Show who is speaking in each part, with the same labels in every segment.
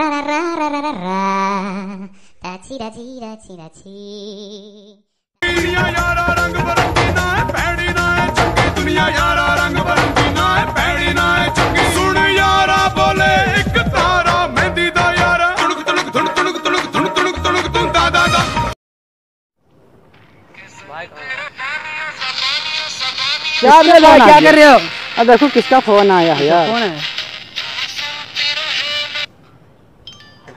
Speaker 1: ra ra ra ra ra ra ra. Da chi da chi da chi da chi.
Speaker 2: ਦੁਨੀਆ ਯਾਰਾ ਰੰਗ ਬਰੰਗੀ ਨਾ ਹੈ ਪੈੜੀ ਨਾ ਹੈ ਚੰਗੀ ਦੁਨੀਆ ਯਾਰਾ ਰੰਗ ਬਰੰਗੀ ਨਾ ਹੈ ਪੈੜੀ ਨਾ ਹੈ ਚੰਗੀ ਸੁਣ ਯਾਰਾ ਬੋਲੇ ਇੱਕ ਤਾਰਾ ਮਹਿੰਦੀ ਦਾ ਯਾਰਾ ਤੁਣਕ ਤੁਣਕ ਤੁਣਕ ਤੁਣਕ ਤੁਣਕ ਤੁਣਕ ਤੁਣਕ ਤੁਣਕ ਤੁਣ ਦਾ ਦਾ ਦਾ
Speaker 3: क्या कर रहे हो क्या कर रहे हो
Speaker 4: अब देखो किसका फोन आया है यार
Speaker 3: कौन है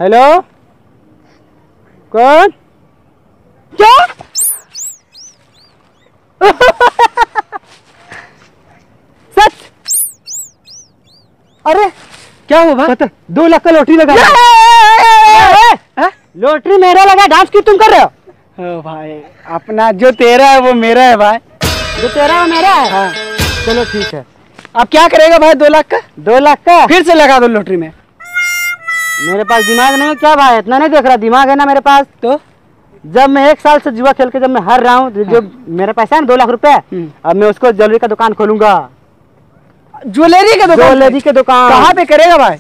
Speaker 4: हेलो? कौन? क्या? सच? अरे
Speaker 3: क्या हुआ? भाई
Speaker 4: बता दो लाख का लॉटरी लगा? लॉटरी मेरा लगा डांस क्यों तुम कर रहे हो?
Speaker 3: ओ भाई अपना जो तेरा है वो मेरा है भाई।
Speaker 4: जो तेरा है मेरा है? हाँ। चलो ठीक है।
Speaker 3: अब क्या करेगा भाई दो लाख का?
Speaker 4: दो लाख का।
Speaker 3: फिर से लगा दो लॉटरी में।
Speaker 4: मेरे पास दिमाग नहीं है क्या भाई? इतना नहीं देख रहा दिमाग है ना मेरे पास?
Speaker 3: तो?
Speaker 4: जब मैं एक साल से जुआ खेल के जब मैं हार रहा हूँ तो जो मेरा पैसा है ना दो लाख रुपए
Speaker 3: हम्म।
Speaker 4: अब मैं उसको ज्वेलरी का दुकान खोलूँगा।
Speaker 3: ज्वेलरी का दुकान?
Speaker 4: ज्वेलरी की दुकान।
Speaker 3: कहाँ पे करेगा भाई?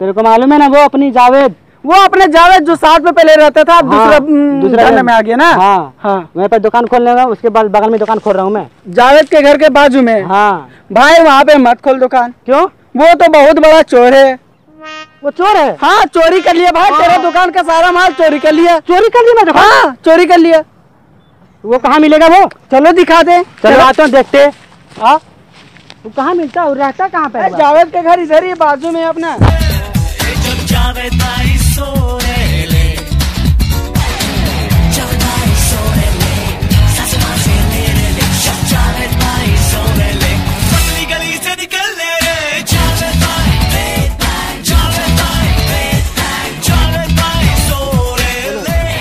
Speaker 4: तेरे को मालूम है ना वो अपनी जावेद।
Speaker 3: वो अपने जावेद जो साथ में पहले रहता था अब
Speaker 4: हाँ,
Speaker 3: दूसरा हम्म,
Speaker 4: दूसरा
Speaker 3: धंधे में आ गया ना?
Speaker 4: हाँ।
Speaker 3: हाँ।
Speaker 4: दुकान खोलने का उसके बाद बगल में दुकान खोल रहा हूँ मैं।
Speaker 3: जावेद के घर के बाजू में?
Speaker 4: हाँ।
Speaker 3: भाई वहाँ पे मत खोल दुकान।
Speaker 4: क्यों?
Speaker 3: वो तो बहुत बड़ा चोर है।
Speaker 4: वो चोर है।
Speaker 3: हाँ चोरी कर लिया भाई तेरा दुकान का सारा माल चोरी कर लिया।
Speaker 4: चोरी कर लिया मैं
Speaker 3: हाँ चोरी कर लिया।
Speaker 4: वो कहाँ मिलेगा वो?
Speaker 3: चलो दिखा दे।
Speaker 4: चलो। आते हैं देखते हाँ। वो कहाँ मिलता है? वो रहता कहाँ पे है?
Speaker 3: जावेद के घर इधर ही बाजू में है अपना।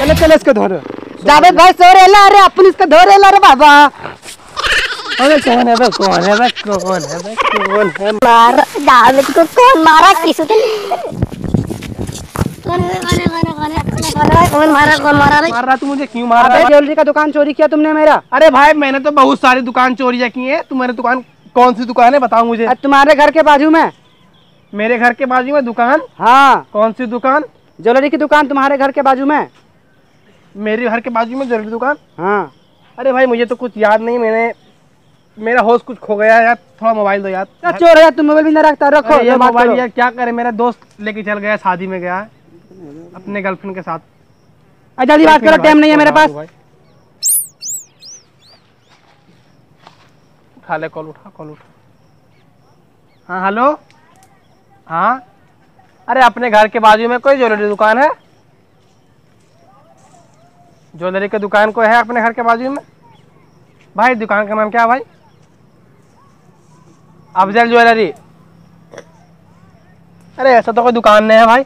Speaker 4: चलो चलो इसको धरो जावेद भाई सो रहे ला अरे अपन इसको धो रहे ला रे बाबा।
Speaker 3: अरे कौन है भाई कौन है भाई कौन है भाई कौन है?
Speaker 1: मारा जावेद को कौन मारा किसने कौन कौन कौन कौन कौन मारा कौन मारा?
Speaker 3: मार रहा तू मुझे क्यों मार रहा
Speaker 4: ज्वेलरी का दुकान चोरी किया तुमने मेरा।
Speaker 3: अरे भाई मैंने तो बहुत सारी दुकान चोरियाँ की है। तुम्हारी दुकान कौन सी दुकान है बताओ मुझे।
Speaker 4: तुम्हारे घर के बाजू में।
Speaker 3: मेरे घर के बाजू में दुकान?
Speaker 4: हाँ।
Speaker 3: कौन सी दुकान?
Speaker 4: ज्वेलरी की दुकान तुम्हारे घर के बाजू में।
Speaker 3: मेरे घर के बाजू में ज्वेलरी दुकान?
Speaker 4: हाँ।
Speaker 3: अरे भाई मुझे तो कुछ याद नहीं मैंने मेरा होश कुछ खो गया यार थोड़ा मोबाइल दो यार।
Speaker 4: क्या चोर है तुम मोबाइल भी नहीं रखता रखो
Speaker 3: ये मोबाइल यार क्या करे मेरा दोस्त लेके चल गया शादी में गया अपने गर्लफ्रेंड के साथ।
Speaker 4: जल्दी बात करो टाइम नहीं है मेरे पास।
Speaker 3: उठा ले कॉल उठा कॉल उठा। हाँ हेलो हाँ? अरे अपने घर के बाजू में कोई ज्वेलरी दुकान है? ज्वेलरी की दुकान कोई है अपने घर के बाजू में? भाई दुकान का नाम क्या है भाई? अफजल ज्वेलरी। अरे ऐसा तो कोई दुकान नहीं है भाई।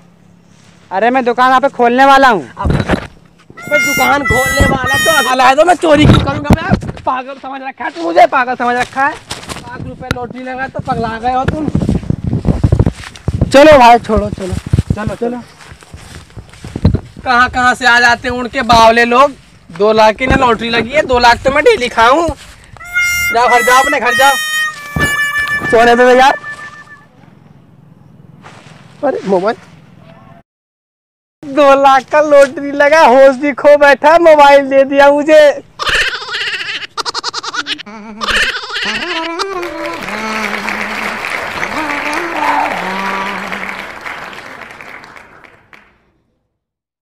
Speaker 4: अरे मैं दुकान यहाँ पे खोलने वाला हूँ।
Speaker 3: मैं दुकान खोलने वाला तो अगला है तो मैं चोरी क्यों करूँगा मैं? पागल समझ रखा है तू मुझे? पागल समझ रखा है? लाख रुपए लॉटरी लगा तो पगला गए हो तुम। चलो भाई छोड़ो चलो। चलो चलो। चलो। कहाँ कहाँ से आ जाते हैं उनके बावले लोग? दो लाख की ना लॉटरी लगी है, दो लाख तो मैं डेली खाऊं। जाओ, घर जाओ अपने, घर जाओ। सोने पे यार अरे, मोबाइल। दो लाख का लॉटरी लगा, होश भी खो बैठा, मोबाइल दे दिया मुझे।